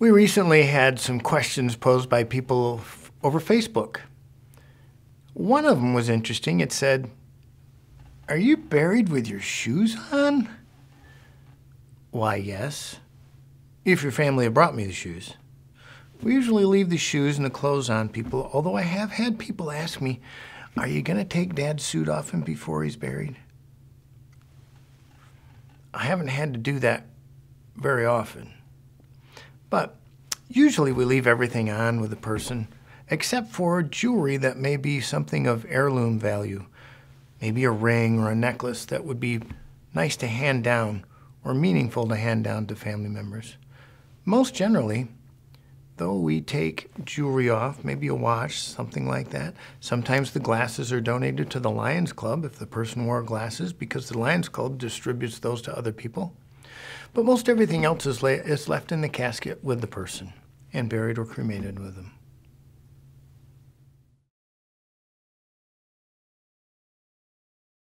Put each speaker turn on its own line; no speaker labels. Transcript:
We recently had some questions posed by people over Facebook. One of them was interesting. It said, Are you buried with your shoes on? Why, yes. If your family had brought me the shoes. We usually leave the shoes and the clothes on people, although I have had people ask me, Are you going to take Dad's suit off him before he's buried? I haven't had to do that very often. But usually we leave everything on with the person, except for jewelry that may be something of heirloom value, maybe a ring or a necklace that would be nice to hand down or meaningful to hand down to family members. Most generally, though we take jewelry off, maybe a watch, something like that. Sometimes the glasses are donated to the Lions Club if the person wore glasses because the Lions Club distributes those to other people. But most everything else is, is left in the casket with the person and buried or cremated with them.